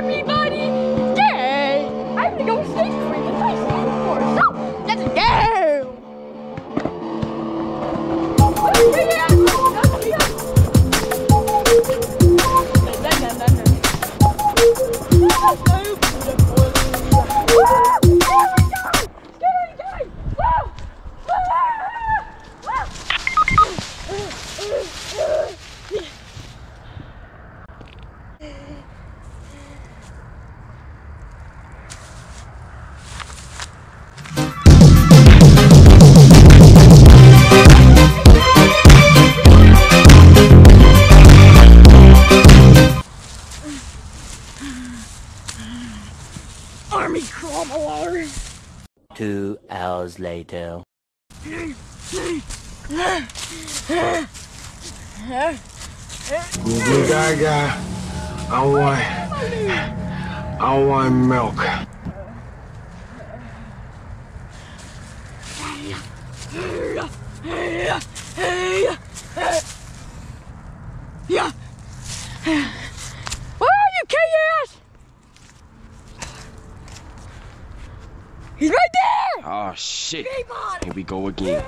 everybody! Yay! I'm gonna go skate for the nice skateboard. So, let's go! Army crawler. Two hours later. Goo Gaga. I want. I want milk. Yeah. He's right there! Oh shit. Here we go again.